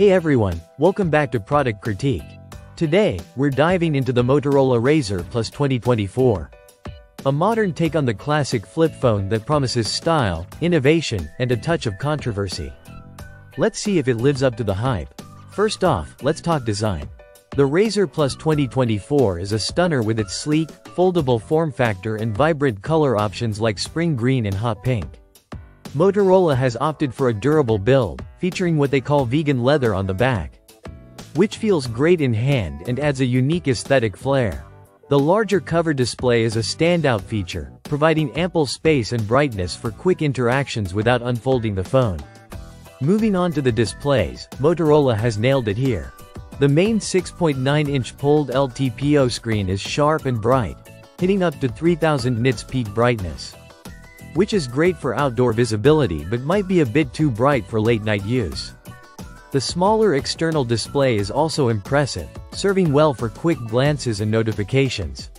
Hey everyone, welcome back to Product Critique. Today, we're diving into the Motorola Razr Plus 2024. A modern take on the classic flip phone that promises style, innovation, and a touch of controversy. Let's see if it lives up to the hype. First off, let's talk design. The Razr Plus 2024 is a stunner with its sleek, foldable form factor and vibrant color options like spring green and hot pink. Motorola has opted for a durable build, featuring what they call vegan leather on the back. Which feels great in hand and adds a unique aesthetic flair. The larger cover display is a standout feature, providing ample space and brightness for quick interactions without unfolding the phone. Moving on to the displays, Motorola has nailed it here. The main 6.9-inch POLED LTPO screen is sharp and bright, hitting up to 3000 nits peak brightness which is great for outdoor visibility but might be a bit too bright for late-night use. The smaller external display is also impressive, serving well for quick glances and notifications.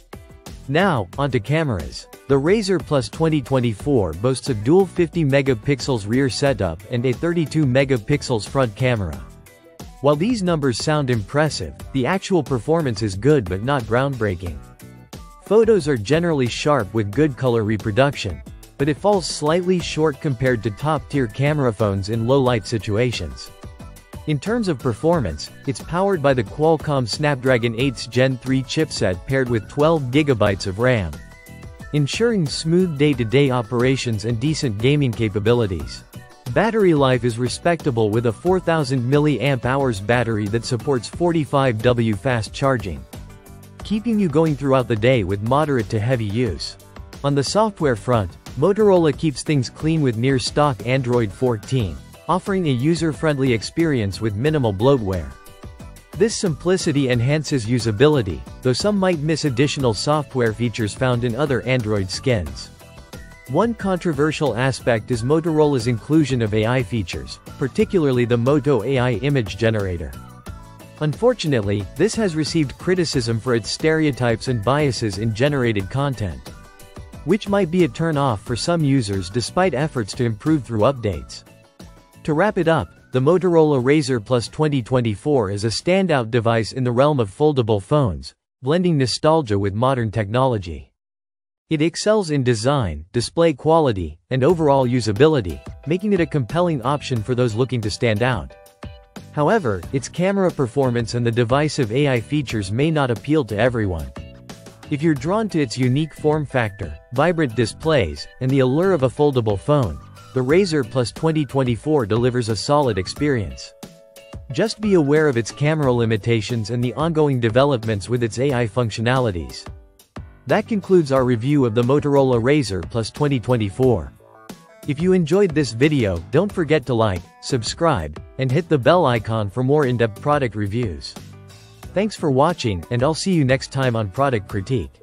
Now, onto cameras. The Razr Plus 2024 boasts a dual 50 megapixels rear setup and a 32 megapixels front camera. While these numbers sound impressive, the actual performance is good but not groundbreaking. Photos are generally sharp with good color reproduction, but it falls slightly short compared to top-tier camera phones in low-light situations. In terms of performance, it's powered by the Qualcomm Snapdragon 8s Gen 3 chipset paired with 12GB of RAM, ensuring smooth day-to-day -day operations and decent gaming capabilities. Battery life is respectable with a 4000 mAh battery that supports 45W fast charging, keeping you going throughout the day with moderate to heavy use. On the software front, Motorola keeps things clean with near-stock Android 14, offering a user-friendly experience with minimal bloatware. This simplicity enhances usability, though some might miss additional software features found in other Android skins. One controversial aspect is Motorola's inclusion of AI features, particularly the Moto AI image generator. Unfortunately, this has received criticism for its stereotypes and biases in generated content which might be a turn-off for some users despite efforts to improve through updates. To wrap it up, the Motorola Razr Plus 2024 is a standout device in the realm of foldable phones, blending nostalgia with modern technology. It excels in design, display quality, and overall usability, making it a compelling option for those looking to stand out. However, its camera performance and the divisive AI features may not appeal to everyone. If you're drawn to its unique form factor, vibrant displays, and the allure of a foldable phone, the Razr Plus 2024 delivers a solid experience. Just be aware of its camera limitations and the ongoing developments with its AI functionalities. That concludes our review of the Motorola Razr Plus 2024. If you enjoyed this video, don't forget to like, subscribe, and hit the bell icon for more in-depth product reviews. Thanks for watching, and I'll see you next time on Product Critique.